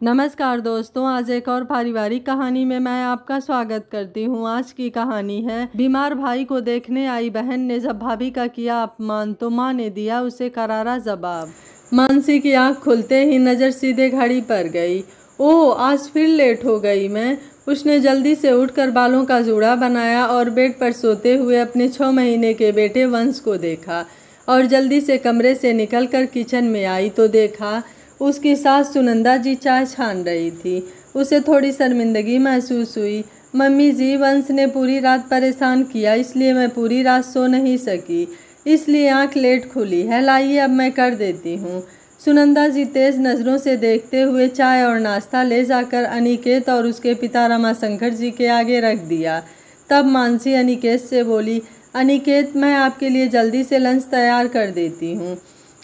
नमस्कार दोस्तों, आज एक और पारिवारिक कहानी में मैं आपका स्वागत करती हूँ। आज की कहानी है, बीमार भाई को देखने आई बहन ने जब भाभी का किया अपमान तो माँ ने दिया उसे करारा जवाब। मानसी की आँख खुलते ही नज़र सीधे घड़ी पर गई। ओ आज फिर लेट हो गई मैं। उसने जल्दी से उठकर बालों का जूड़ा बनाया और बेड पर सोते हुए अपने छः महीने के बेटे वंश को देखा और जल्दी से कमरे से निकलकर किचन में आई तो देखा उसकी सास सुनंदा जी चाय छान रही थी। उसे थोड़ी शर्मिंदगी महसूस हुई। मम्मी जी, वंश ने पूरी रात परेशान किया, इसलिए मैं पूरी रात सो नहीं सकी। इसलिए आँख लेट खुली है। लाइए, अब मैं कर देती हूँ। सुनंदा जी तेज नज़रों से देखते हुए चाय और नाश्ता ले जाकर अनिकेत और उसके पिता रमाशंकर जी के आगे रख दिया। तब मानसी अनिकेत से बोली, अनिकेत, मैं आपके लिए जल्दी से लंच तैयार कर देती हूँ।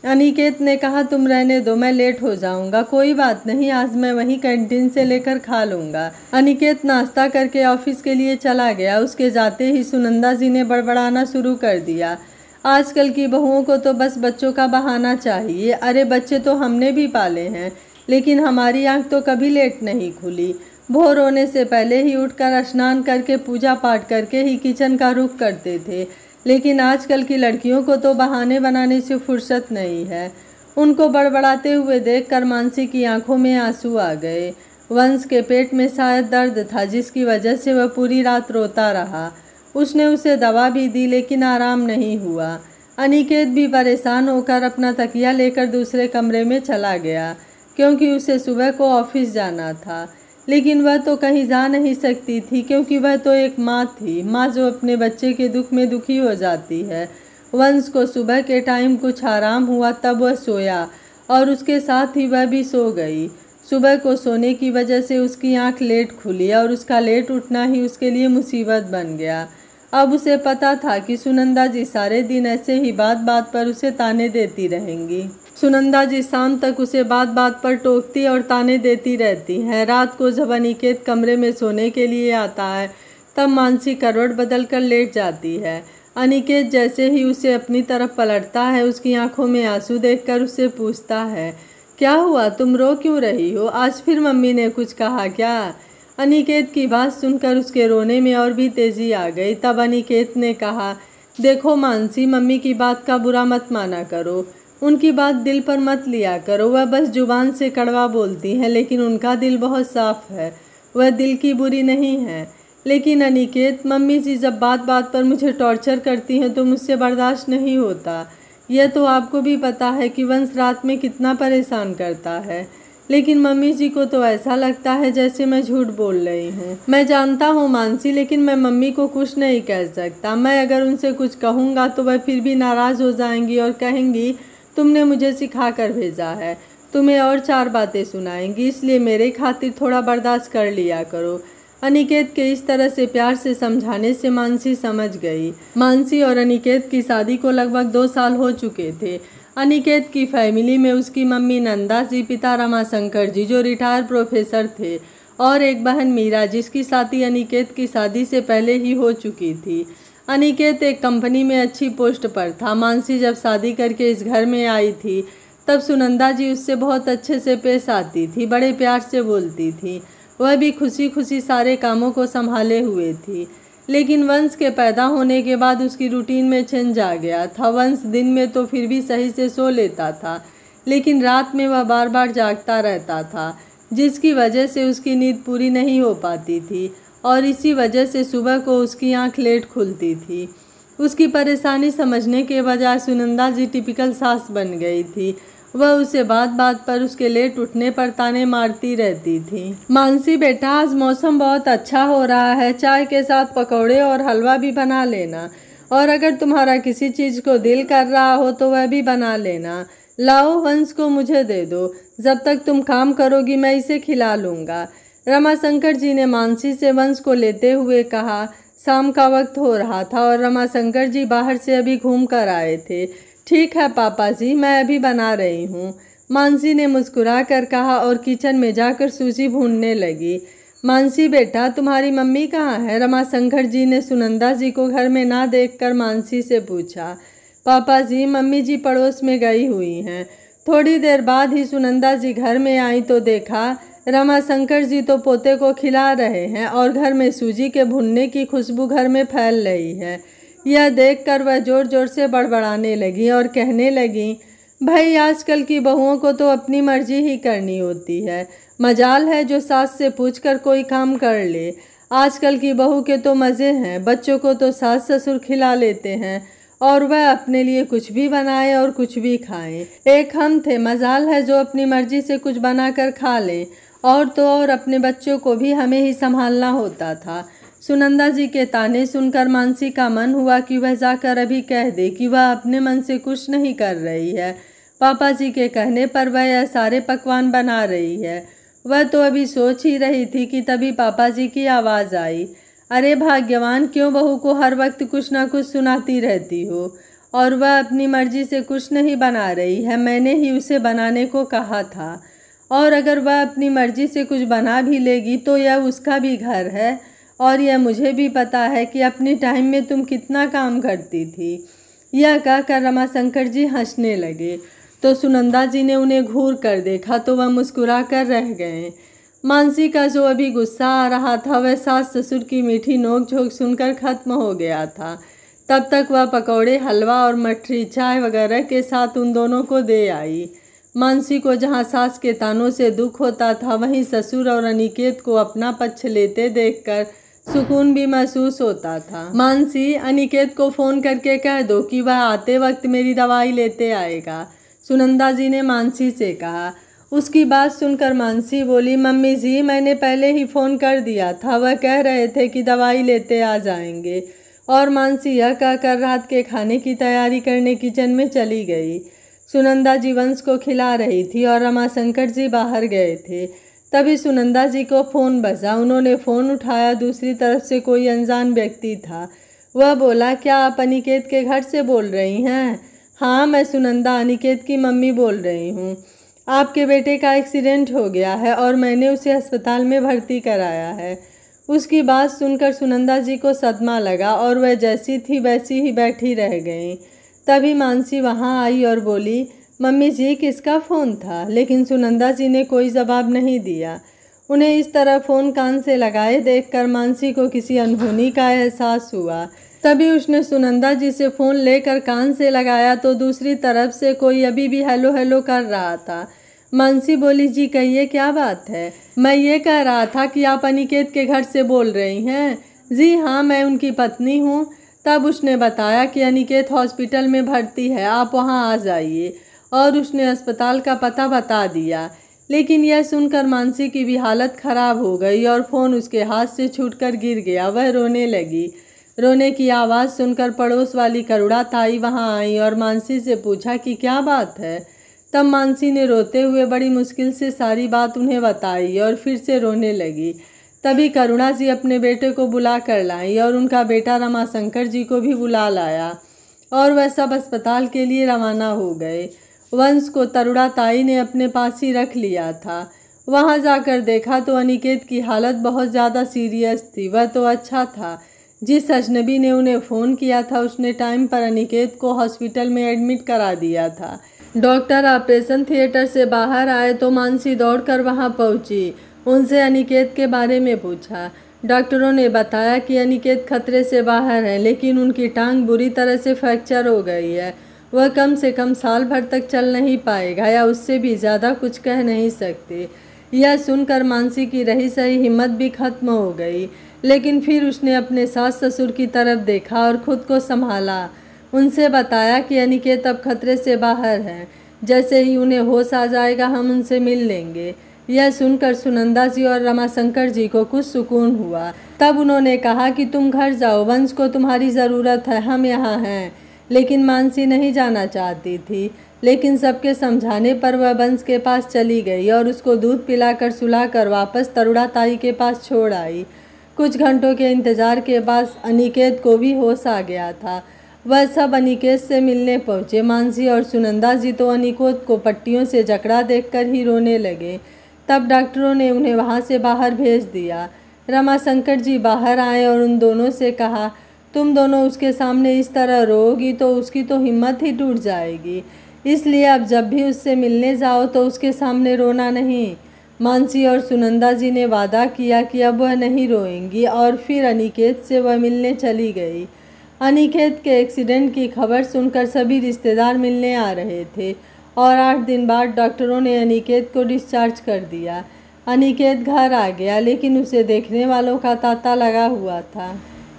अनिकेत ने कहा, तुम रहने दो, मैं लेट हो जाऊँगा। कोई बात नहीं, आज मैं वहीं कैंटीन से लेकर खा लूँगा। अनिकेत नाश्ता करके ऑफ़िस के लिए चला गया। उसके जाते ही सुनंदा जी ने बड़बड़ाना शुरू कर दिया। आजकल की बहुओं को तो बस बच्चों का बहाना चाहिए। अरे, बच्चे तो हमने भी पाले हैं, लेकिन हमारी आँख तो कभी लेट नहीं खुली। भोर होने से पहले ही उठकर स्नान करके, पूजा पाठ करके ही किचन का रुख करते थे। लेकिन आजकल की लड़कियों को तो बहाने बनाने से फुर्सत नहीं है। उनको बड़बड़ाते हुए देखकर मानसी की आँखों में आँसू आ गए। वंश के पेट में शायद दर्द था, जिसकी वजह से वह पूरी रात रोता रहा। उसने उसे दवा भी दी, लेकिन आराम नहीं हुआ। अनिकेत भी परेशान होकर अपना तकिया लेकर दूसरे कमरे में चला गया, क्योंकि उसे सुबह को ऑफ़िस जाना था। लेकिन वह तो कहीं जा नहीं सकती थी, क्योंकि वह तो एक माँ थी। माँ जो अपने बच्चे के दुख में दुखी हो जाती है। वंश को सुबह के टाइम कुछ आराम हुआ, तब वह सोया और उसके साथ ही वह भी सो गई। सुबह को सोने की वजह से उसकी आँख लेट खुली और उसका लेट उठना ही उसके लिए मुसीबत बन गया। अब उसे पता था कि सुनंदा जी सारे दिन ऐसे ही बात बात पर उसे ताने देती रहेंगी। सुनंदा जी शाम तक उसे बात बात पर टोकती और ताने देती रहती हैं। रात को जब अनिकेत कमरे में सोने के लिए आता है, तब मानसी करवट बदल कर लेट जाती है। अनिकेत जैसे ही उसे अपनी तरफ़ पलटता है, उसकी आँखों में आँसू देखकर उससे पूछता है, क्या हुआ? तुम रो क्यों रही हो? आज फिर मम्मी ने कुछ कहा क्या? अनिकेत की बात सुनकर उसके रोने में और भी तेज़ी आ गई। तब अनिकेत ने कहा, देखो मानसी, मम्मी की बात का बुरा मत माना करो। उनकी बात दिल पर मत लिया करो। वह बस ज़ुबान से कड़वा बोलती हैं, लेकिन उनका दिल बहुत साफ़ है। वह दिल की बुरी नहीं है। लेकिन अनिकेत, मम्मी जी, जब बात बात पर मुझे टॉर्चर करती हैं तो मुझसे बर्दाश्त नहीं होता। यह तो आपको भी पता है कि वंश रात में कितना परेशान करता है। लेकिन मम्मी जी को तो ऐसा लगता है जैसे मैं झूठ बोल रही हूँ। मैं जानता हूँ मानसी, लेकिन मैं मम्मी को कुछ नहीं कह सकता। मैं अगर उनसे कुछ कहूँगा तो वह फिर भी नाराज़ हो जाएँगी और कहेंगी, तुमने मुझे सिखा कर भेजा है। तुम्हें और चार बातें सुनाएँगी, इसलिए मेरे खातिर थोड़ा बर्दाश्त कर लिया करो। अनिकेत के इस तरह से प्यार से समझाने से मानसी समझ गई। मानसी और अनिकेत की शादी को लगभग दो साल हो चुके थे। अनिकेत की फैमिली में उसकी मम्मी नंदा जी पिता रमाशंकर जी, जो रिटायर प्रोफेसर थे, और एक बहन मीरा जिसकी शादी अनिकेत की शादी से पहले ही हो चुकी थी। अनिकेत एक कंपनी में अच्छी पोस्ट पर था। मानसी जब शादी करके इस घर में आई थी, तब सुनंदा जी उससे बहुत अच्छे से पेश आती थी, बड़े प्यार से बोलती थी। वह भी खुशी खुशी सारे कामों को संभाले हुए थी। लेकिन वंश के पैदा होने के बाद उसकी रूटीन में चेंज आ गया था। वंश दिन में तो फिर भी सही से सो लेता था, लेकिन रात में वह बार बार जागता रहता था, जिसकी वजह से उसकी नींद पूरी नहीं हो पाती थी और इसी वजह से सुबह को उसकी आँख लेट खुलती थी। उसकी परेशानी समझने के बजाय सुनंदा जी टिपिकल सास बन गई थी। वह उसे बात बात पर उसके लेट उठने पर ताने मारती रहती थी। मानसी, बेटा, आज मौसम बहुत अच्छा हो रहा है। चाय के साथ पकौड़े और हलवा भी बना लेना। और अगर तुम्हारा किसी चीज़ को दिल कर रहा हो तो वह भी बना लेना। लाओ, वंश को मुझे दे दो। जब तक तुम काम करोगी, मैं इसे खिला लूँगा। रमाशंकर जी ने मानसी से वंश को लेते हुए कहा, शाम का वक्त हो रहा था और रमाशंकर जी बाहर से अभी घूम कर आए थे। ठीक है, पापा जी, मैं अभी बना रही हूँ। मानसी ने मुस्कुरा कर कहा और किचन में जाकर सूजी भूनने लगी। मानसी, बेटा, तुम्हारी मम्मी कहाँ है? रमाशंकर जी ने सुनंदा जी को घर में ना देखकर मानसी से पूछा। पापा जी, मम्मी जी पड़ोस में गई हुई हैं। थोड़ी देर बाद ही सुनंदा जी घर में आई तो देखा, रमा शंकर जी तो पोते को खिला रहे हैं और घर में सूजी के भुनने की खुशबू घर में फैल रही है। यह देखकर वह ज़ोर ज़ोर से बड़बड़ाने लगी और कहने लगी, भाई, आजकल की बहुओं को तो अपनी मर्ज़ी ही करनी होती है। मजाल है जो सास से पूछकर कोई काम कर ले। आजकल की बहू के तो मज़े हैं, बच्चों को तो सास ससुर खिला लेते हैं और वह अपने लिए कुछ भी बनाए और कुछ भी खाए। एक हम थे, मजाल है जो अपनी मर्ज़ी से कुछ बनाकर खा ले। और तो और अपने बच्चों को भी हमें ही संभालना होता था। सुनंदा जी के ताने सुनकर मानसी का मन हुआ कि वह जाकर अभी कह दे कि वह अपने मन से कुछ नहीं कर रही है। पापा जी के कहने पर वह यह सारे पकवान बना रही है। वह तो अभी सोच ही रही थी कि तभी पापा जी की आवाज़ आई। अरे भाग्यवान, क्यों बहू को हर वक्त कुछ ना कुछ सुनाती रहती हो? और वह अपनी मर्ज़ी से कुछ नहीं बना रही है, मैंने ही उसे बनाने को कहा था। और अगर वह अपनी मर्ज़ी से कुछ बना भी लेगी तो यह उसका भी घर है। और यह मुझे भी पता है कि अपने टाइम में तुम कितना काम करती थी। यह कहकर रमाशंकर जी हंसने लगे। तो सुनंदा जी ने उन्हें घूर कर देखा तो वह मुस्कुरा कर रह गए। मानसी का जो अभी गुस्सा आ रहा था, वह सास ससुर की मीठी नोक झोंक सुनकर खत्म हो गया था। तब तक वह पकौड़े, हलवा और मठरी, चाय वगैरह के साथ उन दोनों को दे आई। मानसी को जहाँ सास के तानों से दुख होता था, वहीं ससुर और अनिकेत को अपना पक्ष लेते देखकर सुकून भी महसूस होता था। मानसी, अनिकेत को फ़ोन करके कह दो कि वह आते वक्त मेरी दवाई लेते आएगा। सुनंदा जी ने मानसी से कहा। उसकी बात सुनकर मानसी बोली, मम्मी जी, मैंने पहले ही फ़ोन कर दिया था। वह कह रहे थे कि दवाई लेते आ जाएँगे। और मानसी यह कहकर रात के खाने की तैयारी करने किचन में चली गई। सुनंदा जी वंश को खिला रही थी और रमाशंकर जी बाहर गए थे। तभी सुनंदा जी को फ़ोन बजा। उन्होंने फ़ोन उठाया, दूसरी तरफ़ से कोई अनजान व्यक्ति था। वह बोला, क्या आप अनिकेत के घर से बोल रही हैं? हाँ मैं सुनंदा, अनिकेत की मम्मी बोल रही हूँ। आपके बेटे का एक्सीडेंट हो गया है और मैंने उसे अस्पताल में भर्ती कराया है। उसकी बात सुनकर सुनंदा जी को सदमा लगा और वह जैसी थी वैसी ही बैठी रह गई। तभी मानसी वहाँ आई और बोली मम्मी जी किसका फ़ोन था? लेकिन सुनंदा जी ने कोई जवाब नहीं दिया। उन्हें इस तरह फ़ोन कान से लगाए देखकर मानसी को किसी अनहोनी का एहसास हुआ। तभी उसने सुनंदा जी से फ़ोन लेकर कान से लगाया तो दूसरी तरफ़ से कोई अभी भी हेलो हेलो कर रहा था। मानसी बोली, जी कहिए, क्या बात है? मैं ये कह रहा था कि आप अनिकेत के घर से बोल रही हैं। जी हाँ मैं उनकी पत्नी हूँ। तब उसने बताया कि अनिकेत हॉस्पिटल में भर्ती है, आप वहाँ आ जाइए। और उसने अस्पताल का पता बता दिया। लेकिन यह सुनकर मानसी की भी हालत ख़राब हो गई और फ़ोन उसके हाथ से छूटकर गिर गया। वह रोने लगी। रोने की आवाज़ सुनकर पड़ोस वाली करुड़ा ताई वहाँ आई और मानसी से पूछा कि क्या बात है? तब मानसी ने रोते हुए बड़ी मुश्किल से सारी बात उन्हें बताई और फिर से रोने लगी। तभी करुणा जी अपने बेटे को बुला कर लाई और उनका बेटा रमाशंकर जी को भी बुला लाया और वह सब अस्पताल के लिए रवाना हो गए। वंश को तरुणा ताई ने अपने पास ही रख लिया था। वहाँ जाकर देखा तो अनिकेत की हालत बहुत ज़्यादा सीरियस थी, वह तो अच्छा था। जिस अजनबी ने उन्हें फ़ोन किया था, उसने टाइम पर अनिकेत को हॉस्पिटल में एडमिट करा दिया था। डॉक्टर ऑपरेशन थिएटर से बाहर आए तो मानसी दौड़कर वहाँ पहुँची। उनसे अनिकेत के बारे में पूछा। डॉक्टरों ने बताया कि अनिकेत खतरे से बाहर है, लेकिन उनकी टांग बुरी तरह से फ्रैक्चर हो गई है। वह कम से कम साल भर तक चल नहीं पाएगा या उससे भी ज़्यादा कुछ कह नहीं सकते। यह सुनकर मानसी की रही सही हिम्मत भी खत्म हो गई, लेकिन फिर उसने अपने सास ससुर की तरफ़ देखा और खुद को संभाला। उनसे बताया कि अनिकेत अब खतरे से बाहर हैं, जैसे ही उन्हें होश आ जाएगा हम उनसे मिल लेंगे। यह सुनकर सुनंदा जी और रमाशंकर जी को कुछ सुकून हुआ। तब उन्होंने कहा कि तुम घर जाओ, वंश को तुम्हारी ज़रूरत है, हम यहाँ हैं। लेकिन मानसी नहीं जाना चाहती थी। लेकिन सबके समझाने पर वह वंश के पास चली गई और उसको दूध पिलाकर, सुलाकर वापस तरुड़ा ताई के पास छोड़ आई। कुछ घंटों के इंतज़ार के बाद अनिकेत को भी होश आ गया था। वह सब अनिकेत से मिलने पहुँचे। मानसी और सुनंदा जी तो अनिकोत को पट्टियों से जकड़ा देखकर ही रोने लगे। तब डॉक्टरों ने उन्हें वहाँ से बाहर भेज दिया। रमाशंकर जी बाहर आए और उन दोनों से कहा तुम दोनों उसके सामने इस तरह रोगी तो उसकी तो हिम्मत ही टूट जाएगी। इसलिए अब जब भी उससे मिलने जाओ तो उसके सामने रोना नहीं। मानसी और सुनंदा जी ने वादा किया कि अब वह नहीं रोएँगी और फिर अनिकेत से वह मिलने चली गई। अनिकेत के एक्सीडेंट की खबर सुनकर सभी रिश्तेदार मिलने आ रहे थे और आठ दिन बाद डॉक्टरों ने अनिकेत को डिस्चार्ज कर दिया। अनिकेत घर आ गया, लेकिन उसे देखने वालों का तांता लगा हुआ था।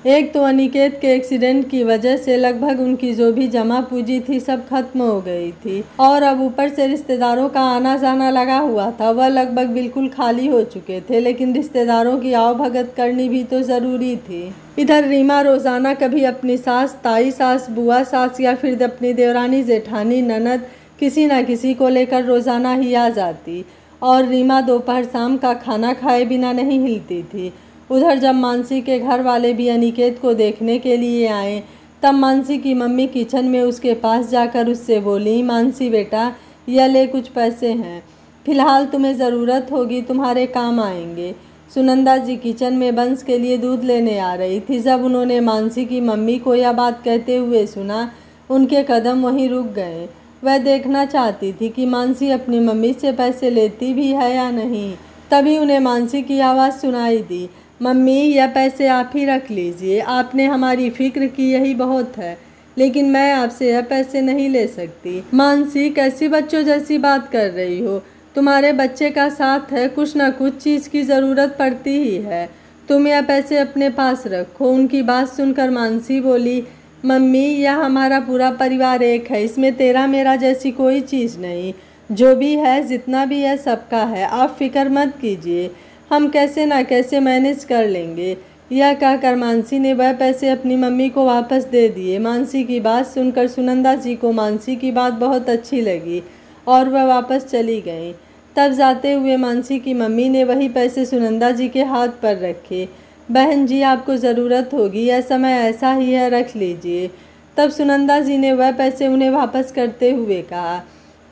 एक तो अनिकेत के एक्सीडेंट की वजह से लगभग उनकी जो भी जमा पूंजी थी सब खत्म हो गई थी। और अब ऊपर से रिश्तेदारों का आना जाना लगा हुआ था। वह लगभग बिल्कुल खाली हो चुके थे, लेकिन रिश्तेदारों की आओ भगत करनी भी तो ज़रूरी थी। इधर रीमा रोज़ाना कभी अपनी सास, ताई सास, बुआ सास या फिर अपनी देवरानी जेठानी, ननद किसी न किसी को लेकर रोज़ाना ही आ जाती। और रीमा दोपहर शाम का खाना खाए बिना नहीं हिलती थी। उधर जब मानसी के घर वाले भी अनिकेत को देखने के लिए आए, तब मानसी की मम्मी किचन में उसके पास जाकर उससे बोली, मानसी बेटा, यह ले कुछ पैसे हैं। फ़िलहाल तुम्हें ज़रूरत होगी, तुम्हारे काम आएँगे। सुनंदा जी किचन में बंस के लिए दूध लेने आ रही थी। जब उन्होंने मानसी की मम्मी को यह बात कहते हुए सुना, उनके कदम वहीं रुक गए। वह देखना चाहती थी कि मानसी अपनी मम्मी से पैसे लेती भी है या नहीं। तभी उन्हें मानसी की आवाज़ सुनाई दी। मम्मी, यह पैसे आप ही रख लीजिए। आपने हमारी फ़िक्र की, यही बहुत है। लेकिन मैं आपसे यह पैसे नहीं ले सकती। मानसी, कैसी बच्चों जैसी बात कर रही हो? तुम्हारे बच्चे का साथ है, कुछ ना कुछ चीज़ की ज़रूरत पड़ती ही है। तुम यह पैसे अपने पास रखो। उनकी बात सुनकर मानसी बोली, मम्मी, यह हमारा पूरा परिवार एक है। इसमें तेरा, मेरा जैसी कोई चीज़ नहीं। जो भी है, जितना भी है, सबका है। आप फ़िक्र मत कीजिए। हम कैसे ना कैसे मैनेज कर लेंगे? यह कहकर मानसी ने वह पैसे अपनी मम्मी को वापस दे दिए? मानसी की बात सुनकर सुनंदा जी को मानसी की बात बहुत अच्छी लगी और वह वापस चली गई। तब जाते हुए मानसी की मम्मी ने वही पैसे सुनंदा जी के हाथ पर रखे। बहन जी, आपको ज़रूरत होगी, यह समय ऐसा ही है, रख लीजिए। तब सुनंदा जी ने वह पैसे उन्हें वापस करते हुए कहा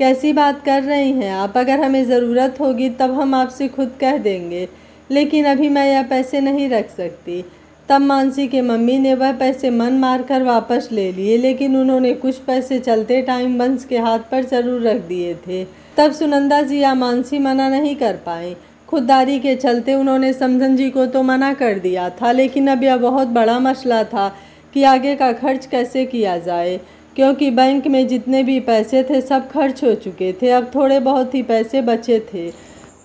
कैसी बात कर रही हैं आप? अगर हमें ज़रूरत होगी, तब हम आपसे खुद कह देंगे। लेकिन अभी मैं यह पैसे नहीं रख सकती। तब मानसी के मम्मी ने वह पैसे मन मार कर वापस ले लिए, लेकिन उन्होंने कुछ पैसे चलते टाइम बंस के हाथ पर ज़रूर रख दिए थे। तब सुनंदा जी या मानसी मना नहीं कर पाए खुददारी के चलते उन्होंने समझन जी को तो मना कर दिया था, लेकिन अब यह बहुत बड़ा मसला था कि आगे का खर्च कैसे किया जाए। क्योंकि बैंक में जितने भी पैसे थे, सब खर्च हो चुके थे। अब थोड़े बहुत ही पैसे बचे थे।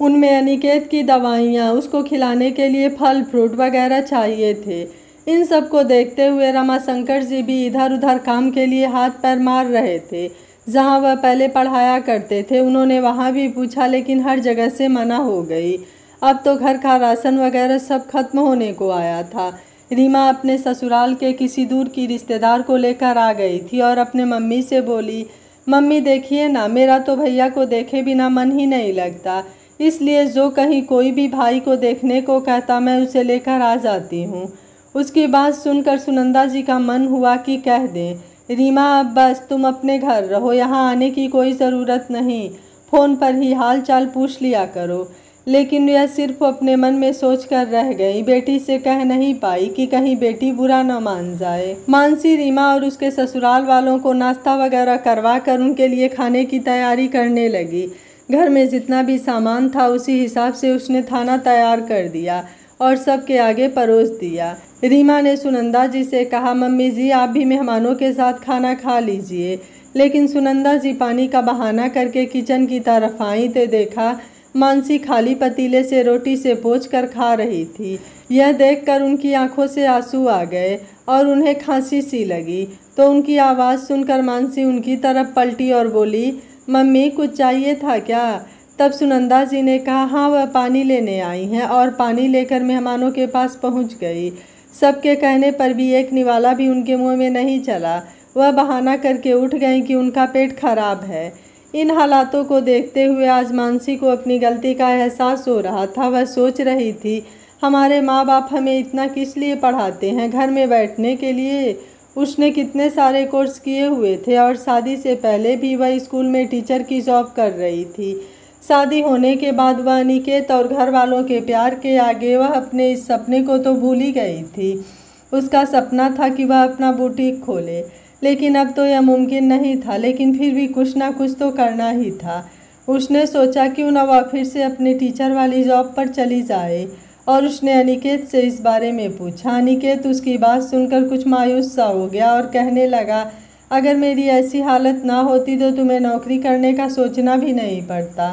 उनमें अनिकेत की दवाइयाँ, उसको खिलाने के लिए फल फ्रूट वगैरह चाहिए थे। इन सबको देखते हुए रमाशंकर जी भी इधर उधर काम के लिए हाथ पैर मार रहे थे। जहाँ वह पहले पढ़ाया करते थे, उन्होंने वहाँ भी पूछा, लेकिन हर जगह से मना हो गई। अब तो घर का राशन वगैरह सब खत्म होने को आया था। रीमा अपने ससुराल के किसी दूर की रिश्तेदार को लेकर आ गई थी और अपने मम्मी से बोली, मम्मी देखिए ना, मेरा तो भैया को देखे बिना मन ही नहीं लगता। इसलिए जो कहीं कोई भी भाई को देखने को कहता, मैं उसे लेकर आ जाती हूँ। उसकी बात सुनकर सुनंदा जी का मन हुआ कि कह दें, रीमा, अब बस तुम अपने घर रहो, यहाँ आने की कोई ज़रूरत नहीं। फ़ोन पर ही हाल चाल पूछ लिया करो। लेकिन यह सिर्फ़ अपने मन में सोच कर रह गई। बेटी से कह नहीं पाई कि कहीं बेटी बुरा न मान जाए। मानसी, रीमा और उसके ससुराल वालों को नाश्ता वगैरह करवा कर उनके लिए खाने की तैयारी करने लगी। घर में जितना भी सामान था, उसी हिसाब से उसने खाना तैयार कर दिया और सबके आगे परोस दिया। रीमा ने सुनंदा जी से कहा, मम्मी जी, आप भी मेहमानों के साथ खाना खा लीजिए। लेकिन सुनंदा जी पानी का बहाना करके किचन की तरफ़ आई। तो देखा मानसी खाली पतीले से रोटी से पोच कर खा रही थी। यह देखकर उनकी आँखों से आँसू आ गए और उन्हें खांसी सी लगी। तो उनकी आवाज़ सुनकर मानसी उनकी तरफ़ पलटी और बोली, मम्मी, कुछ चाहिए था क्या? तब सुनंदा जी ने कहा हाँ वह पानी लेने आई हैं और पानी लेकर मेहमानों के पास पहुँच गई। सबके कहने पर भी एक निवाला भी उनके मुँह में नहीं चला। वह बहाना करके उठ गई कि उनका पेट खराब है। इन हालातों को देखते हुए आज मानसी को अपनी गलती का एहसास हो रहा था। वह सोच रही थी, हमारे माँ बाप हमें इतना किस लिए पढ़ाते हैं? घर में बैठने के लिए उसने कितने सारे कोर्स किए हुए थे और शादी से पहले भी वह स्कूल में टीचर की जॉब कर रही थी। शादी होने के बाद वह अनिकेत और घर वालों के प्यार के आगे वह अपने इस सपने को तो भूल ही गई थी। उसका सपना था कि वह अपना बुटीक खोले। लेकिन अब तो यह मुमकिन नहीं था, लेकिन फिर भी कुछ ना कुछ तो करना ही था। उसने सोचा क्यों ना वह फिर से अपनी टीचर वाली जॉब पर चली जाए, और उसने अनिकेत से इस बारे में पूछा। अनिकेत उसकी बात सुनकर कुछ मायूस सा हो गया और कहने लगा, अगर मेरी ऐसी हालत ना होती तो तुम्हें नौकरी करने का सोचना भी नहीं पड़ता।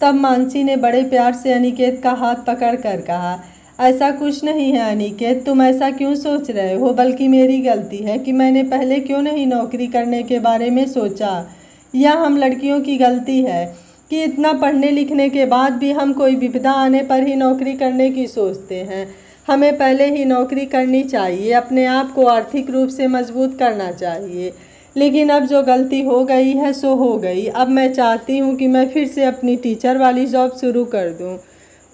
तब मानसी ने बड़े प्यार से अनिकेत का हाथ पकड़ कर कहा ऐसा कुछ नहीं है अनिकेत, तुम ऐसा क्यों सोच रहे हो? बल्कि मेरी गलती है कि मैंने पहले क्यों नहीं नौकरी करने के बारे में सोचा। यह हम लड़कियों की गलती है कि इतना पढ़ने लिखने के बाद भी हम कोई विपदा आने पर ही नौकरी करने की सोचते हैं। हमें पहले ही नौकरी करनी चाहिए, अपने आप को आर्थिक रूप से मज़बूत करना चाहिए। लेकिन अब जो गलती हो गई है, सो हो गई। अब मैं चाहती हूँ कि मैं फिर से अपनी टीचर वाली जॉब शुरू कर दूँ।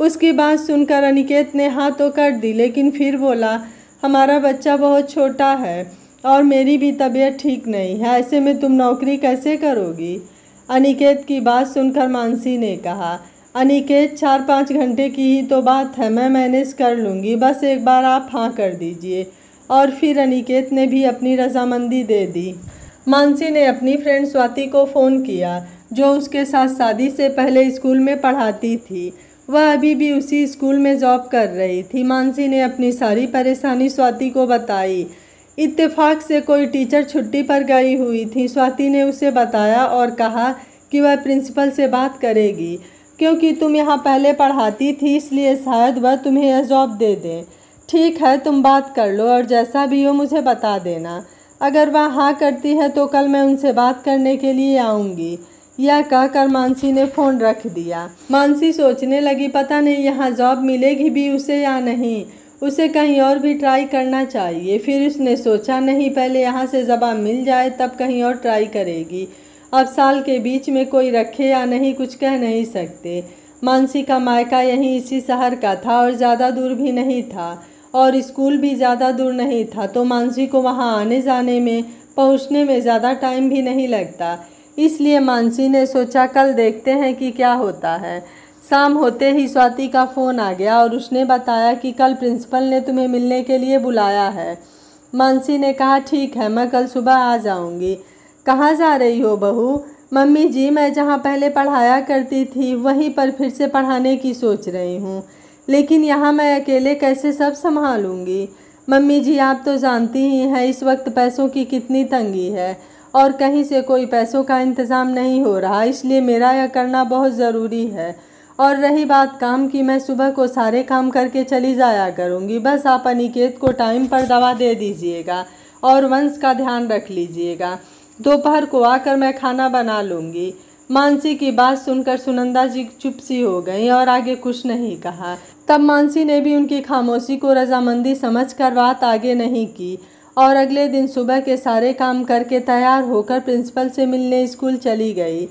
उसकी बात सुनकर अनिकेत ने हाँ तो कर दी, लेकिन फिर बोला, हमारा बच्चा बहुत छोटा है और मेरी भी तबीयत ठीक नहीं है, ऐसे में तुम नौकरी कैसे करोगी? अनिकेत की बात सुनकर मानसी ने कहा, अनिकेत, चार पाँच घंटे की ही तो बात है, मैं मैनेज कर लूँगी, बस एक बार आप हाँ कर दीजिए। और फिर अनिकेत ने भी अपनी रजामंदी दे दी। मानसी ने अपनी फ्रेंड स्वाति को फ़ोन किया, जो उसके साथ शादी से पहले स्कूल में पढ़ाती थी। वह अभी भी उसी स्कूल में जॉब कर रही थी। मानसी ने अपनी सारी परेशानी स्वाति को बताई। इत्तेफाक से कोई टीचर छुट्टी पर गई हुई थी। स्वाति ने उसे बताया और कहा कि वह प्रिंसिपल से बात करेगी, क्योंकि तुम यहाँ पहले पढ़ाती थी, इसलिए शायद वह तुम्हें यह जॉब दे दें। ठीक है, तुम बात कर लो और जैसा भी हो मुझे बता देना। अगर वह हाँ करती है तो कल मैं उनसे बात करने के लिए आऊँगी। यह कहकर मानसी ने फ़ोन रख दिया। मानसी सोचने लगी, पता नहीं यहाँ जॉब मिलेगी भी उसे या नहीं। उसे कहीं और भी ट्राई करना चाहिए। फिर उसने सोचा, नहीं, पहले यहाँ से जबान मिल जाए, तब कहीं और ट्राई करेगी। अब साल के बीच में कोई रखे या नहीं, कुछ कह नहीं सकते। मानसी का मायका यहीं इसी शहर का था और ज़्यादा दूर भी नहीं था और स्कूल भी ज़्यादा दूर नहीं था तो मानसी को वहाँ आने जाने में, पहुँचने में ज़्यादा टाइम भी नहीं लगता। इसलिए मानसी ने सोचा, कल देखते हैं कि क्या होता है। शाम होते ही स्वाति का फ़ोन आ गया और उसने बताया कि कल प्रिंसिपल ने तुम्हें मिलने के लिए बुलाया है। मानसी ने कहा, ठीक है, मैं कल सुबह आ जाऊँगी। कहाँ जा रही हो बहू? मम्मी जी, मैं जहाँ पहले पढ़ाया करती थी, वहीं पर फिर से पढ़ाने की सोच रही हूँ। लेकिन यहाँ मैं अकेले कैसे सब संभालूँगी? मम्मी जी, आप तो जानती ही हैं, इस वक्त पैसों की कितनी तंगी है। और कहीं से कोई पैसों का इंतज़ाम नहीं हो रहा, इसलिए मेरा यह करना बहुत ज़रूरी है। और रही बात काम की, मैं सुबह को सारे काम करके चली जाया करूँगी। बस आप अनिकेत को टाइम पर दवा दे दीजिएगा और वंश का ध्यान रख लीजिएगा। दोपहर को आकर मैं खाना बना लूँगी। मानसी की बात सुनकर सुनंदा जी चुप सी हो गई और आगे कुछ नहीं कहा। तब मानसी ने भी उनकी खामोशी को रजामंदी समझकर बात आगे नहीं की। और अगले दिन सुबह के सारे काम करके तैयार होकर प्रिंसिपल से मिलने स्कूल चली गई।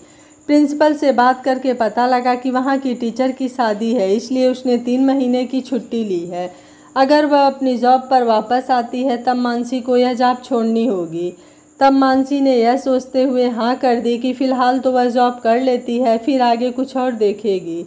प्रिंसिपल से बात करके पता लगा कि वहाँ की टीचर की शादी है, इसलिए उसने तीन महीने की छुट्टी ली है। अगर वह अपनी जॉब पर वापस आती है, तब मानसी को यह जॉब छोड़नी होगी। तब मानसी ने यह सोचते हुए हाँ कर दी कि फ़िलहाल तो वह जॉब कर लेती है, फिर आगे कुछ और देखेगी।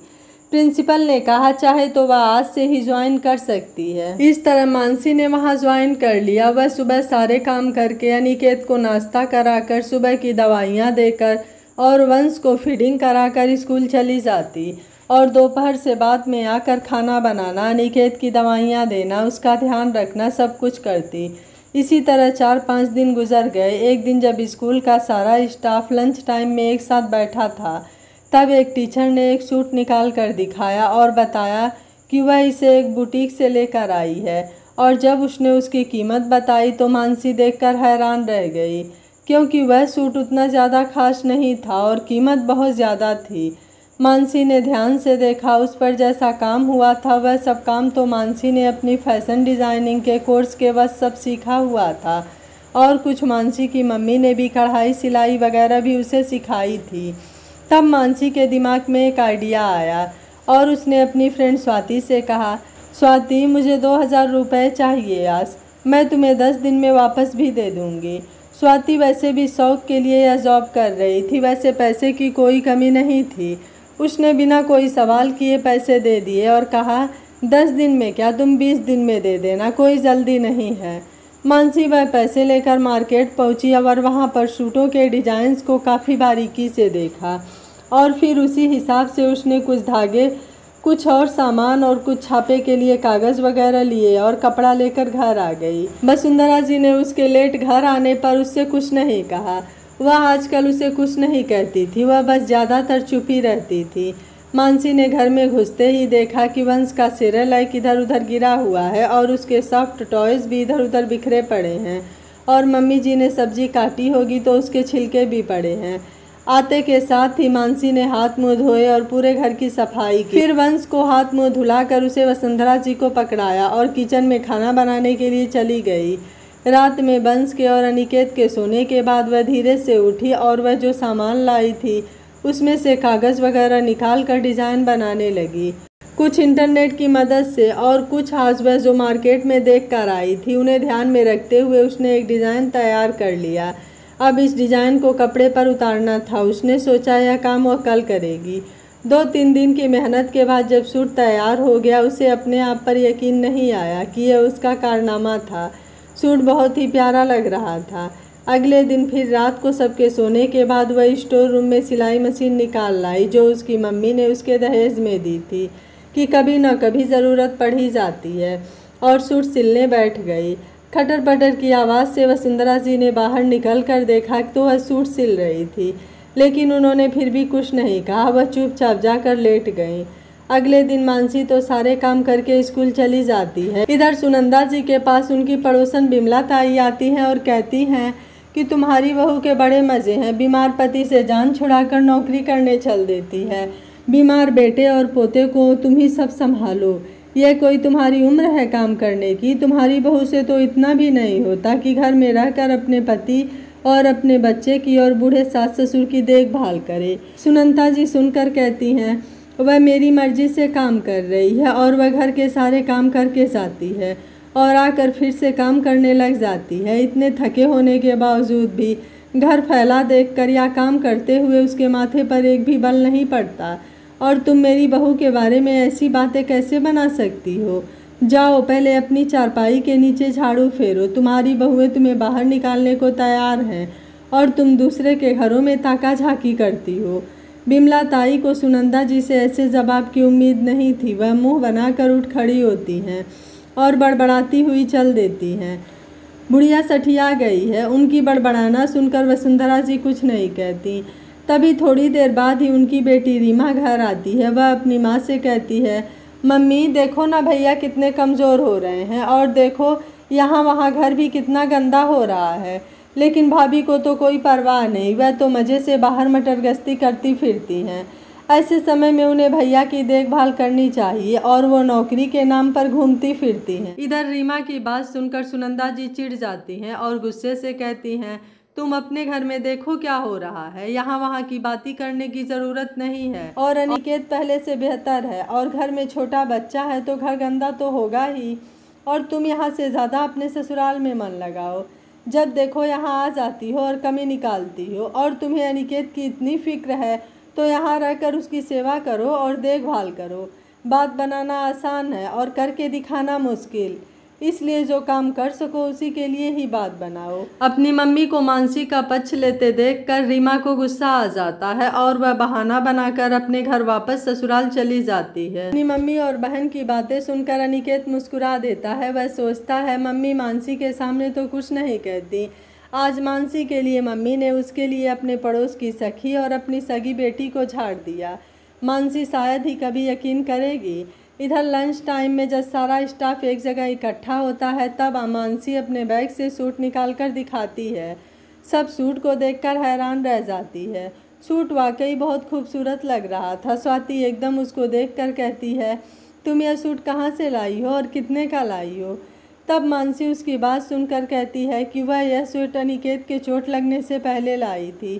प्रिंसिपल ने कहा, चाहे तो वह आज से ही ज्वाइन कर सकती है. इस तरह मानसी ने वहाँ ज्वाइन कर लिया। वह सुबह सारे काम करके अनिकेत को नाश्ता कराकर सुबह की दवाइयाँ देकर और वंश को फीडिंग कराकर स्कूल चली जाती और दोपहर से बाद में आकर खाना बनाना, अनिकेत की दवाइयाँ देना, उसका ध्यान रखना, सब कुछ करती। इसी तरह चार पाँच दिन गुजर गए। एक दिन जब स्कूल का सारा स्टाफ लंच टाइम में एक साथ बैठा था तब एक टीचर ने एक सूट निकाल कर दिखाया और बताया कि वह इसे एक बुटीक से लेकर आई है। और जब उसने उसकी कीमत बताई तो मानसी देखकर हैरान रह गई, क्योंकि वह सूट उतना ज़्यादा खास नहीं था और कीमत बहुत ज़्यादा थी। मानसी ने ध्यान से देखा, उस पर जैसा काम हुआ था, वह सब काम तो मानसी ने अपनी फ़ैशन डिज़ाइनिंग के कोर्स के वक्त सब सीखा हुआ था। और कुछ मानसी की मम्मी ने भी कढ़ाई, सिलाई वगैरह भी उसे सिखाई थी। तब मानसी के दिमाग में एक आइडिया आया और उसने अपनी फ्रेंड स्वाति से कहा, स्वाति, मुझे दो हज़ार रुपये चाहिए आज। मैं तुम्हें दस दिन में वापस भी दे दूँगी स्वाति वैसे भी शौक़ के लिए यह जॉब कर रही थी, वैसे पैसे की कोई कमी नहीं थी। उसने बिना कोई सवाल किए पैसे दे दिए और कहा, दस दिन में क्या तुम बीस दिन में दे देना, कोई जल्दी नहीं है मानसी वह पैसे लेकर मार्केट पहुँची और वहाँ पर सूटों के डिजाइंस को काफ़ी बारीकी से देखा। और फिर उसी हिसाब से उसने कुछ धागे, कुछ और सामान और कुछ छापे के लिए कागज़ वगैरह लिए और कपड़ा लेकर घर आ गई। वसुंधरा जी ने उसके लेट घर आने पर उससे कुछ नहीं कहा। वह आजकल उसे कुछ नहीं कहती थी, वह बस ज़्यादातर चुपी रहती थी। मानसी ने घर में घुसते ही देखा कि वंश का सिरेलाइक इधर उधर गिरा हुआ है और उसके सॉफ्ट टॉयज़ भी इधर उधर बिखरे पड़े हैं। और मम्मी जी ने सब्ज़ी काटी होगी तो उसके छिलके भी पड़े हैं। आते के साथ ही मानसी ने हाथ मुँह धोए और पूरे घर की सफ़ाई की। फिर वंश को हाथ मुँह धुलाकर उसे वसुंधरा जी को पकड़ाया और किचन में खाना बनाने के लिए चली गई। रात में वंश के और अनिकेत के सोने के बाद वह धीरे से उठी और वह जो सामान लाई थी, उसमें से कागज़ वगैरह निकाल कर डिज़ाइन बनाने लगी। कुछ इंटरनेट की मदद से और कुछ हाउसवेयर जो मार्केट में देख कर आई थी, उन्हें ध्यान में रखते हुए उसने एक डिज़ाइन तैयार कर लिया। अब इस डिज़ाइन को कपड़े पर उतारना था। उसने सोचा, यह काम वह कल करेगी। दो तीन दिन की मेहनत के बाद जब सूट तैयार हो गया, उसे अपने आप पर यकीन नहीं आया कि यह उसका कारनामा था। सूट बहुत ही प्यारा लग रहा था। अगले दिन फिर रात को सबके सोने के बाद वह स्टोर रूम में सिलाई मशीन निकाल लाई, जो उसकी मम्मी ने उसके दहेज में दी थी कि कभी न कभी ज़रूरत पड़ ही जाती है और सूट सिलने बैठ गई। खटर पटर की आवाज़ से वसुंधरा जी ने बाहर निकल कर देखा तो वह सूट सिल रही थी, लेकिन उन्होंने फिर भी कुछ नहीं कहा। वह चुपचाप जाकर लेट गई। अगले दिन मानसी तो सारे काम करके स्कूल चली जाती है। इधर सुनंदा जी के पास उनकी पड़ोसन बिमला ताई आती हैं और कहती हैं कि तुम्हारी बहू के बड़े मज़े हैं। बीमार पति से जान छुड़ाकर नौकरी करने चल देती है। बीमार बेटे और पोते को तुम ही सब संभालो। यह कोई तुम्हारी उम्र है काम करने की, तुम्हारी बहू से तो इतना भी नहीं होता कि घर में रहकर अपने पति और अपने बच्चे की और बूढ़े सास ससुर की देखभाल करे। सुनंता जी सुनकर कहती हैं, वह मेरी मर्ज़ी से काम कर रही है और वह घर के सारे काम करके जाती है और आकर फिर से काम करने लग जाती है। इतने थके होने के बावजूद भी घर फैला देखकर या काम करते हुए उसके माथे पर एक भी बल नहीं पड़ता। और तुम मेरी बहू के बारे में ऐसी बातें कैसे बना सकती हो? जाओ, पहले अपनी चारपाई के नीचे झाड़ू फेरो। तुम्हारी बहुएँ तुम्हें बाहर निकालने को तैयार हैं और तुम दूसरे के घरों में ताका झाकी करती हो। बिमला ताई को सुनंदा जी से ऐसे जवाब की उम्मीद नहीं थी। वह मुँह बनाकर उठ खड़ी होती हैं और बड़बड़ाती हुई चल देती हैं। बुढ़िया सठिया गई है। उनकी बड़बड़ाना सुनकर वसुंधरा जी कुछ नहीं कहती। तभी थोड़ी देर बाद ही उनकी बेटी रीमा घर आती है। वह अपनी माँ से कहती है, मम्मी, देखो ना भैया कितने कमज़ोर हो रहे हैं और देखो, यहाँ वहाँ घर भी कितना गंदा हो रहा है। लेकिन भाभी को तो कोई परवाह नहीं, वह तो मज़े से बाहर मटर गश्ती करती फिरती हैं। ऐसे समय में उन्हें भैया की देखभाल करनी चाहिए और वो नौकरी के नाम पर घूमती फिरती हैं। इधर रीमा की बात सुनकर सुनंदा जी चिढ़ जाती हैं और गुस्से से कहती हैं तुम अपने घर में देखो क्या हो रहा है। यहाँ वहाँ की बातें करने की ज़रूरत नहीं है। और अनिकेत पहले से बेहतर है और घर में छोटा बच्चा है तो घर गंदा तो होगा ही। और तुम यहाँ से ज़्यादा अपने ससुराल में मन लगाओ। जब देखो यहाँ आ जाती हो और कमी निकालती हो और तुम्हें अनिकेत की इतनी फ़िक्र है तो यहाँ रहकर उसकी सेवा करो और देखभाल करो। बात बनाना आसान है और करके दिखाना मुश्किल। इसलिए जो काम कर सको उसी के लिए ही बात बनाओ। अपनी मम्मी को मानसी का पक्ष लेते देख कर रीमा को गुस्सा आ जाता है और वह बहाना बनाकर अपने घर वापस ससुराल चली जाती है। अपनी मम्मी और बहन की बातें सुनकर अनिकेत मुस्कुरा देता है। वह सोचता है, मम्मी मानसी के सामने तो कुछ नहीं कहती। आज मानसी के लिए मम्मी ने उसके लिए अपने पड़ोस की सखी और अपनी सगी बेटी को झाड़ दिया। मानसी शायद ही कभी यकीन करेगी। इधर लंच टाइम में जब सारा स्टाफ एक जगह इकट्ठा होता है, तब अमानसी अपने बैग से सूट निकाल कर दिखाती है। सब सूट को देखकर हैरान रह जाती है। सूट वाकई बहुत खूबसूरत लग रहा था। स्वाति एकदम उसको देखकर कहती है, तुम यह सूट कहाँ से लाई हो और कितने का लाई हो? तब मानसी उसकी बात सुनकर कहती है कि वह यह स्वेट अनिकेत के चोट लगने से पहले लाई थी,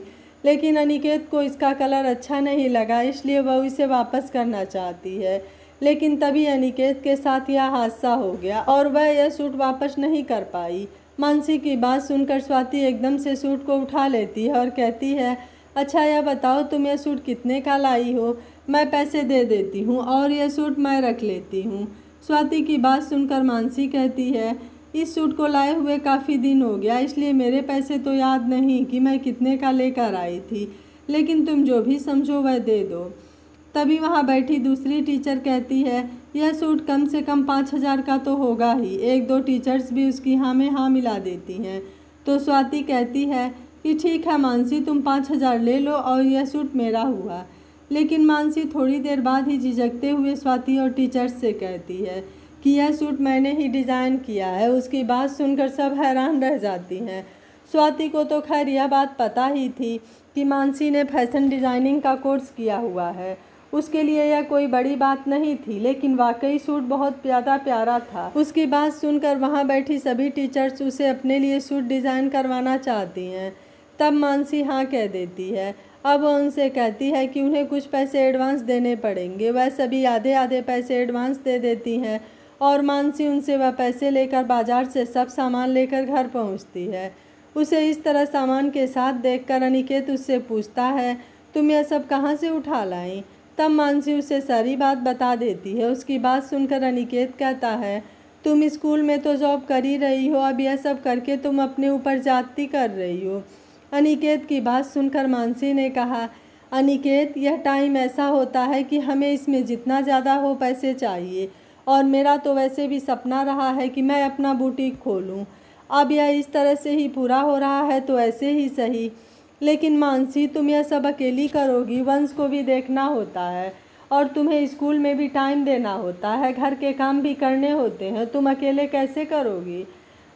लेकिन अनिकेत को इसका कलर अच्छा नहीं लगा, इसलिए वह इसे वापस करना चाहती है। लेकिन तभी अनिकेत के साथ यह हादसा हो गया और वह यह सूट वापस नहीं कर पाई। मानसी की बात सुनकर स्वाति एकदम से सूट को उठा लेती है और कहती है अच्छा यह बताओ तुम यह सूट कितने का लाई हो? मैं पैसे दे देती हूँ और यह सूट मैं रख लेती हूँ। स्वाति की बात सुनकर मानसी कहती है, इस सूट को लाए हुए काफ़ी दिन हो गया, इसलिए मेरे पैसे तो याद नहीं कि मैं कितने का लेकर आई थी, लेकिन तुम जो भी समझो वह दे दो। तभी वहाँ बैठी दूसरी टीचर कहती है, यह सूट कम से कम पाँच हज़ार का तो होगा ही। एक दो टीचर्स भी उसकी हाँ में हाँ मिला देती हैं। तो स्वाति कहती है कि, ठीक है मानसी, तुम पाँच हज़ार ले लो और यह सूट मेरा हुआ। लेकिन मानसी थोड़ी देर बाद ही झिझकते हुए स्वाति और टीचर्स से कहती है कि, यह सूट मैंने ही डिज़ाइन किया है। उसकी बात सुनकर सब हैरान रह जाती हैं। स्वाति को तो खैर यह बात पता ही थी कि मानसी ने फ़ैशन डिज़ाइनिंग का कोर्स किया हुआ है। उसके लिए यह कोई बड़ी बात नहीं थी, लेकिन वाकई सूट बहुत ज़्यादा प्यारा था। उसकी बात सुनकर वहाँ बैठी सभी टीचर्स उसे अपने लिए सूट डिज़ाइन करवाना चाहती हैं। तब मानसी हाँ कह देती है। अब वह उनसे कहती है कि उन्हें कुछ पैसे एडवांस देने पड़ेंगे। वह सभी आधे आधे पैसे एडवांस दे देती हैं और मानसी उनसे वह पैसे लेकर बाज़ार से सब सामान लेकर घर पहुँचती है। उसे इस तरह सामान के साथ देखकर अनिकेत उससे पूछता है, तुम यह सब कहाँ से उठा लाई? तब मानसी उसे सारी बात बता देती है। उसकी बात सुनकर अनिकेत कहता है, तुम स्कूल में तो जॉब कर ही रही हो, अब यह सब करके तुम अपने ऊपर जाती कर रही हो। अनिकेत की बात सुनकर मानसी ने कहा, अनिकेत, यह टाइम ऐसा होता है कि हमें इसमें जितना ज़्यादा हो पैसे चाहिए, और मेरा तो वैसे भी सपना रहा है कि मैं अपना बुटीक खोलूं। अब यह इस तरह से ही पूरा हो रहा है तो ऐसे ही सही। लेकिन मानसी, तुम यह सब अकेली करोगी, वंश को भी देखना होता है और तुम्हें स्कूल में भी टाइम देना होता है, घर के काम भी करने होते हैं, तुम अकेले कैसे करोगी?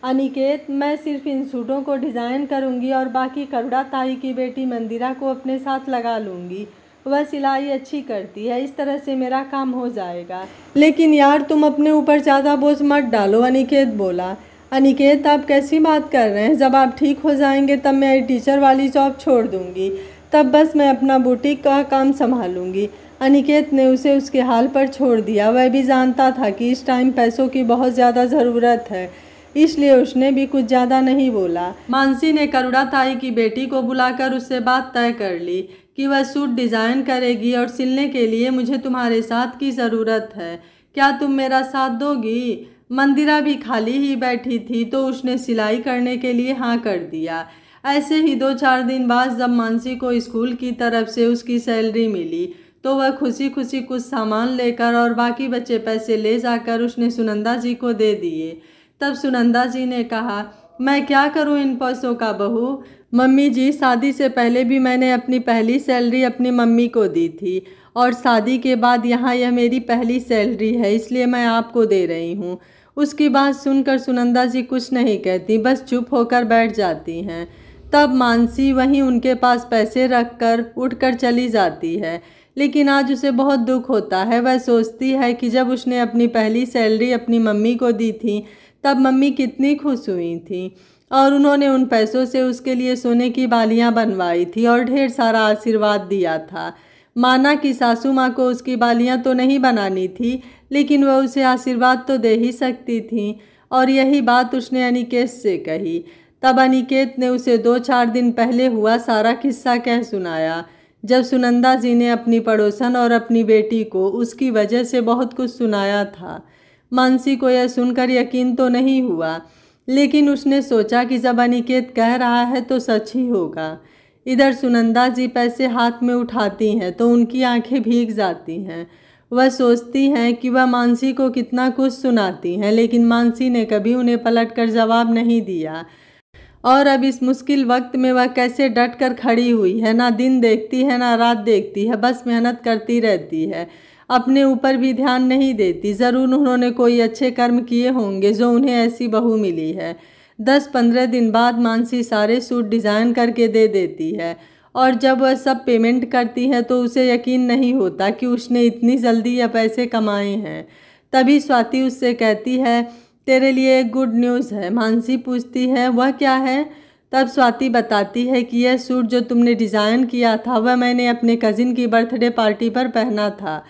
अनिकेत, मैं सिर्फ़ इन सूटों को डिज़ाइन करूँगी और बाकी करुड़ा ताई की बेटी मंदिरा को अपने साथ लगा लूँगी। वह सिलाई अच्छी करती है, इस तरह से मेरा काम हो जाएगा। लेकिन यार, तुम अपने ऊपर ज़्यादा बोझ मत डालो, अनिकेत बोला। अनिकेत, आप कैसी बात कर रहे हैं? जब आप ठीक हो जाएँगे, तब मैं टीचर वाली जॉब छोड़ दूँगी। तब बस मैं अपना बुटीक का काम संभालूँगी। अनिकेत ने उसे उसके हाल पर छोड़ दिया। वह भी जानता था कि इस टाइम पैसों की बहुत ज़्यादा ज़रूरत है। इसलिए उसने भी कुछ ज़्यादा नहीं बोला। मानसी ने करुड़ा ताई की बेटी को बुलाकर उससे बात तय कर ली कि वह सूट डिज़ाइन करेगी और सिलने के लिए मुझे तुम्हारे साथ की ज़रूरत है। क्या तुम मेरा साथ दोगी? मंदिरा भी खाली ही बैठी थी तो उसने सिलाई करने के लिए हाँ कर दिया। ऐसे ही दो चार दिन बाद जब मानसी को स्कूल की तरफ़ से उसकी सैलरी मिली तो वह खुशी खुशी कुछ सामान लेकर और बाकी बच्चे पैसे ले जाकर उसने सुनंदा जी को दे दिए। तब सुनंदा जी ने कहा, मैं क्या करूँ इन पैसों का बहू? मम्मी जी, शादी से पहले भी मैंने अपनी पहली सैलरी अपनी मम्मी को दी थी और शादी के बाद यहाँ यह मेरी पहली सैलरी है, इसलिए मैं आपको दे रही हूँ। उसकी बात सुनकर सुनंदा जी कुछ नहीं कहती, बस चुप होकर बैठ जाती हैं। तब मानसी वहीं उनके पास पैसे रख कर उठ कर चली जाती है। लेकिन आज उसे बहुत दुख होता है। वह सोचती है कि जब उसने अपनी पहली सैलरी अपनी मम्मी को दी थी, तब मम्मी कितनी खुश हुई थी। और उन्होंने उन पैसों से उसके लिए सोने की बालियाँ बनवाई थी और ढेर सारा आशीर्वाद दिया था। माना कि सासू माँ को उसकी बालियाँ तो नहीं बनानी थी, लेकिन वह उसे आशीर्वाद तो दे ही सकती थी। और यही बात उसने अनिकेत से कही। तब अनिकेत ने उसे दो चार दिन पहले हुआ सारा किस्सा कह सुनाया। जब सुनंदा जी ने अपनी पड़ोसन और अपनी बेटी को उसकी वजह से बहुत कुछ सुनाया था। मानसी को यह सुनकर यकीन तो नहीं हुआ, लेकिन उसने सोचा कि जब अनिकेत कह रहा है तो सच ही होगा। इधर सुनंदा जी पैसे हाथ में उठाती हैं तो उनकी आँखें भीग जाती हैं। वह सोचती हैं कि वह मानसी को कितना कुछ सुनाती हैं, लेकिन मानसी ने कभी उन्हें पलट कर जवाब नहीं दिया। और अब इस मुश्किल वक्त में वह कैसे डट कर खड़ी हुई है, ना दिन देखती है, ना रात देखती है, बस मेहनत करती रहती है। अपने ऊपर भी ध्यान नहीं देती। ज़रूर उन्होंने कोई अच्छे कर्म किए होंगे जो उन्हें ऐसी बहू मिली है। दस पंद्रह दिन बाद मानसी सारे सूट डिज़ाइन करके दे देती है। और जब वह सब पेमेंट करती है तो उसे यकीन नहीं होता कि उसने इतनी जल्दी यह पैसे कमाए हैं। तभी स्वाति उससे कहती है, तेरे लिए गुड न्यूज़ है। मानसी पूछती है, वह क्या है? तब स्वाति बताती है कि यह सूट जो तुमने डिज़ाइन किया था, वह मैंने अपने कज़िन की बर्थडे पार्टी पर पहना था।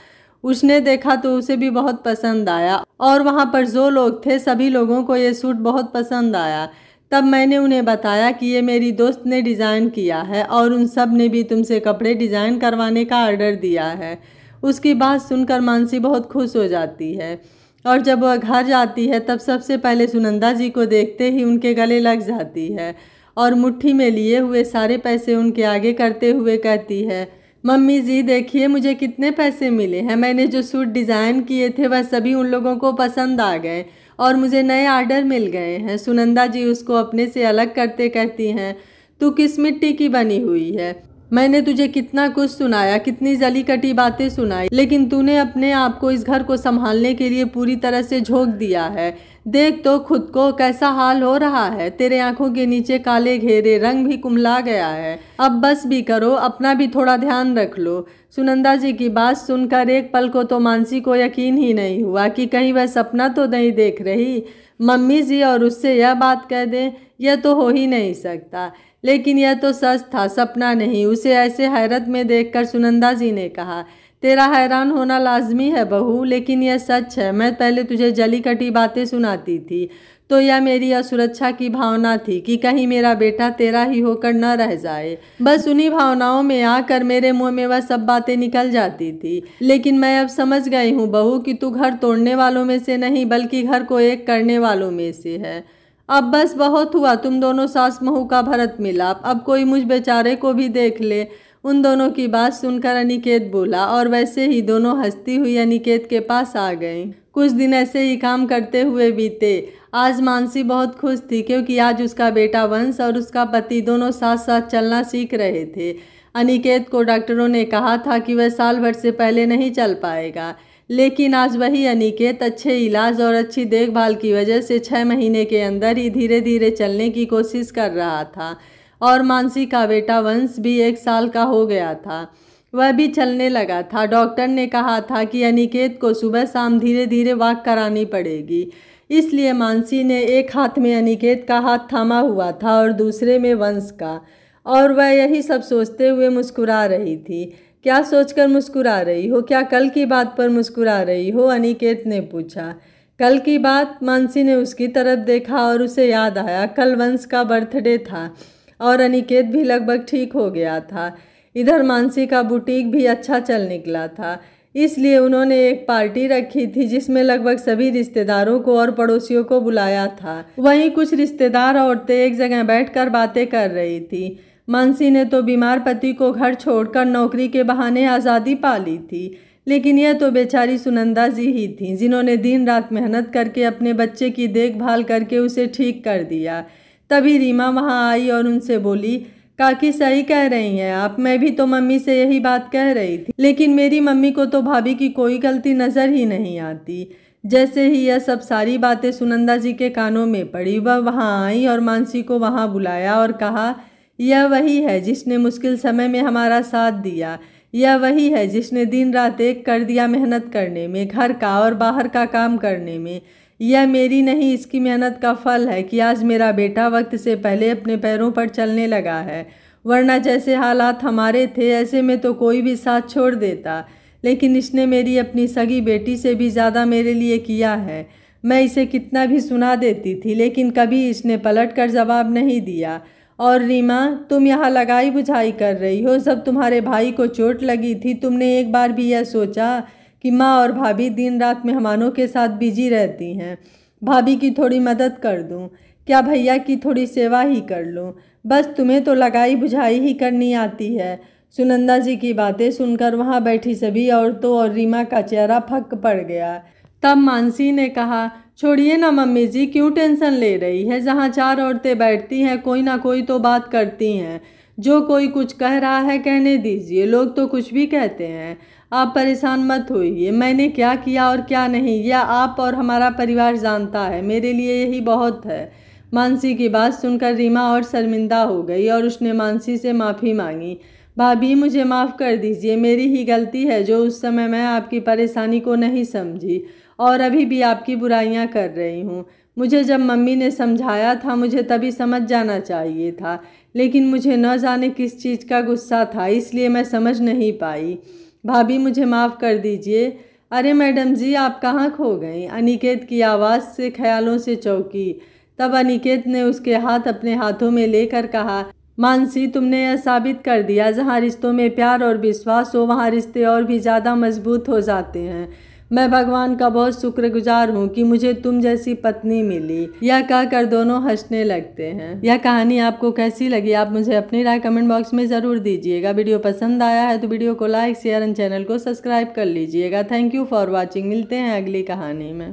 उसने देखा तो उसे भी बहुत पसंद आया और वहाँ पर जो लोग थे सभी लोगों को ये सूट बहुत पसंद आया। तब मैंने उन्हें बताया कि ये मेरी दोस्त ने डिज़ाइन किया है और उन सबने भी तुमसे कपड़े डिज़ाइन करवाने का ऑर्डर दिया है। उसकी बात सुनकर मानसी बहुत खुश हो जाती है और जब वह घर जाती है तब सबसे पहले सुनंदा जी को देखते ही उनके गले लग जाती है और मुट्ठी में लिए हुए सारे पैसे उनके आगे करते हुए कहती है मम्मी जी, देखिए मुझे कितने पैसे मिले हैं। मैंने जो सूट डिज़ाइन किए थे, वह सभी उन लोगों को पसंद आ गए और मुझे नए आर्डर मिल गए हैं। सुनंदा जी उसको अपने से अलग करते कहती हैं, तू किस मिट्टी की बनी हुई है? मैंने तुझे कितना कुछ सुनाया, कितनी जली कटी बातें सुनाई, लेकिन तूने अपने आप को इस घर को संभालने के लिए पूरी तरह से झोंक दिया है। देख तो खुद को कैसा हाल हो रहा है। तेरे आँखों के नीचे काले घेरे, रंग भी कुमला गया है। अब बस भी करो, अपना भी थोड़ा ध्यान रख लो। सुनंदा जी की बात सुनकर एक पल को तो मानसी को यकीन ही नहीं हुआ कि कहीं वह सपना तो नहीं देख रही। मम्मी जी और उससे यह बात कह दें, यह तो हो ही नहीं सकता। लेकिन यह तो सच था, सपना नहीं। उसे ऐसे हैरत में देखकर सुनंदा जी ने कहा तेरा हैरान होना लाजमी है बहू, लेकिन यह सच है। मैं पहले तुझे जली कटी बातें सुनाती थी तो यह मेरी असुरक्षा की भावना थी कि कहीं मेरा बेटा तेरा ही होकर न रह जाए। बस उन्हीं भावनाओं में आकर मेरे मुँह में वह सब बातें निकल जाती थी। लेकिन मैं अब समझ गई हूँ बहू कि तू घर तोड़ने वालों में से नहीं, बल्कि घर को एक करने वालों में से है। अब बस बहुत हुआ, तुम दोनों सास महू का भरत मिलाप। अब कोई मुझ बेचारे को भी देख ले। उन दोनों की बात सुनकर अनिकेत बोला, और वैसे ही दोनों हंसती हुई अनिकेत के पास आ गए। कुछ दिन ऐसे ही काम करते हुए बीते। आज मानसी बहुत खुश थी, क्योंकि आज उसका बेटा वंश और उसका पति दोनों साथ साथ चलना सीख रहे थे। अनिकेत को डॉक्टरों ने कहा था कि वह साल भर से पहले नहीं चल पाएगा। लेकिन आज वही अनिकेत अच्छे इलाज और अच्छी देखभाल की वजह से छः महीने के अंदर ही धीरे धीरे चलने की कोशिश कर रहा था। और मानसी का बेटा वंश भी एक साल का हो गया था। वह भी चलने लगा था। डॉक्टर ने कहा था कि अनिकेत को सुबह शाम धीरे धीरे वॉक करानी पड़ेगी। इसलिए मानसी ने एक हाथ में अनिकेत का हाथ थामा हुआ था और दूसरे में वंश का। और वह यही सब सोचते हुए मुस्कुरा रही थी। क्या सोचकर मुस्कुरा रही हो? क्या कल की बात पर मुस्कुरा रही हो? अनिकेत ने पूछा। कल की बात? मानसी ने उसकी तरफ़ देखा और उसे याद आया। कल वंश का बर्थडे था। और अनिकेत भी लगभग ठीक हो गया था। इधर मानसी का बुटीक भी अच्छा चल निकला था, इसलिए उन्होंने एक पार्टी रखी थी जिसमें लगभग सभी रिश्तेदारों को और पड़ोसियों को बुलाया था। वहीं कुछ रिश्तेदार औरतें एक जगह बैठकर बातें कर रही थी। मानसी ने तो बीमार पति को घर छोड़कर नौकरी के बहाने आज़ादी पा ली थी, लेकिन यह तो बेचारी सुनंदा जी ही थी, जिन्होंने दिन रात मेहनत करके अपने बच्चे की देखभाल करके उसे ठीक कर दिया। तभी रीमा वहाँ आई और उनसे बोली, काकी सही कह रही हैं आप, मैं भी तो मम्मी से यही बात कह रही थी। लेकिन मेरी मम्मी को तो भाभी की कोई गलती नज़र ही नहीं आती। जैसे ही यह सब सारी बातें सुनंदा जी के कानों में पड़ी, वह वहाँ आई और मानसी को वहाँ बुलाया और कहा, यह वही है जिसने मुश्किल समय में हमारा साथ दिया। यह वही है जिसने दिन रात एक कर दिया मेहनत करने में, घर का और बाहर का काम करने में। यह मेरी नहीं, इसकी मेहनत का फल है कि आज मेरा बेटा वक्त से पहले अपने पैरों पर चलने लगा है। वरना जैसे हालात हमारे थे, ऐसे में तो कोई भी साथ छोड़ देता। लेकिन इसने मेरी अपनी सगी बेटी से भी ज़्यादा मेरे लिए किया है। मैं इसे कितना भी सुना देती थी, लेकिन कभी इसने पलट कर जवाब नहीं दिया। और रीमा, तुम यहाँ लगाई बुझाई कर रही हो। जब तुम्हारे भाई को चोट लगी थी, तुमने एक बार भी यह सोचा कि माँ और भाभी दिन रात मेहमानों के साथ बिज़ी रहती हैं। भाभी की थोड़ी मदद कर दूँ। क्या भैया की थोड़ी सेवा ही कर लूँ? बस तुम्हें तो लगाई बुझाई ही करनी आती है। सुनंदा जी की बातें सुनकर वहाँ बैठी सभी औरतों और रीमा का चेहरा फक पड़ गया। तब मानसी ने कहा, छोड़िए ना मम्मी जी, क्यों टेंशन ले रही है? जहाँ चार औरतें बैठती हैं, कोई ना कोई तो बात करती हैं। जो कोई कुछ कह रहा है कहने दीजिए। लोग तो कुछ भी कहते हैं। आप परेशान मत होइए। मैंने क्या किया और क्या नहीं? यह आप और हमारा परिवार जानता है। मेरे लिए यही बहुत है। मानसी की बात सुनकर रीमा और शर्मिंदा हो गई और उसने मानसी से माफ़ी मांगी। भाभी, मुझे माफ़ कर दीजिए। मेरी ही गलती है जो उस समय मैं आपकी परेशानी को नहीं समझी और अभी भी आपकी बुराइयाँ कर रही हूँ। मुझे जब मम्मी ने समझाया था, मुझे तभी समझ जाना चाहिए था लेकिन मुझे न जाने किस चीज़ का गुस्सा था, इसलिए मैं समझ नहीं पाई। भाभी, मुझे माफ़ कर दीजिए। अरे मैडम जी, आप कहाँ खो गई? अनिकेत की आवाज़ से ख्यालों से चौकी। तब अनिकेत ने उसके हाथ अपने हाथों में लेकर कहा, मानसी, तुमने यह साबित कर दिया, जहाँ रिश्तों में प्यार और विश्वास हो, वहाँ रिश्ते और भी ज़्यादा मज़बूत हो जाते हैं। मैं भगवान का बहुत शुक्रगुजार हूँ कि मुझे तुम जैसी पत्नी मिली। यह कहकर दोनों हंसने लगते हैं। यह कहानी आपको कैसी लगी, आप मुझे अपनी राय कमेंट बॉक्स में ज़रूर दीजिएगा। वीडियो पसंद आया है तो वीडियो को लाइक, शेयर एंड चैनल को सब्सक्राइब कर लीजिएगा। Thank you for watching. मिलते हैं अगली कहानी में।